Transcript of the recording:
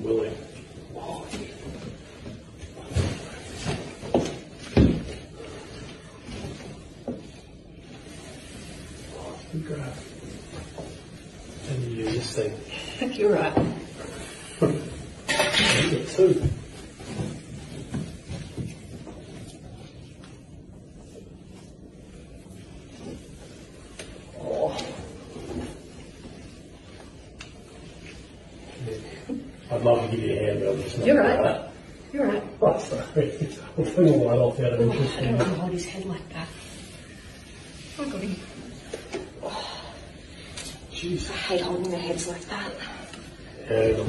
Willie. Good God. And you use this thing. You're right. You get two. Oh. I'd love to give you a hand, but I'm just not. You're right. You're right. Oh, sorry. Oh, I'm putting a light off out of Oh, interest. I don't want to hold his head like that. I got him. Jeez. I hate holding their heads like that. Yeah,